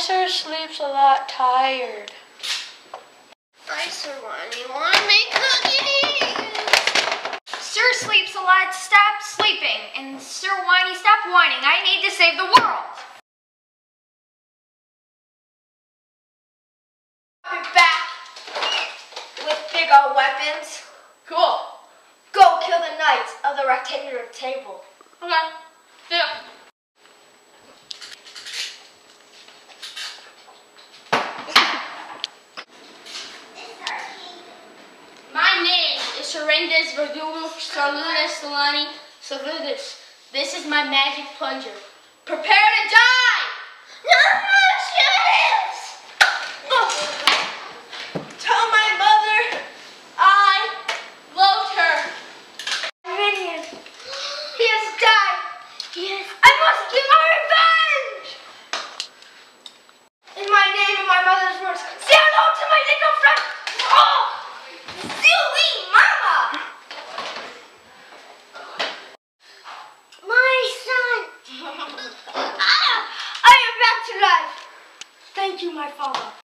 sleeps a lot tired. I, Sir Whiny, want to make cookies. Sir sleeps a lot. Stop sleeping. And Sir Whiny, stop whining. I need to save the world. I'll back with big old weapons. Cool. Go kill the knights of the rectangular table. Okay. Yeah. Surrenders, verdugo, Saluna, Solani, Salutis. This is my magic plunger. Prepare to die! No, no, shoot oh. Tell my mother I loved her. Minion, he has died. Yes. I must give my revenge! In my name and my mother's words, say hello to my little friend! Thank you, my father.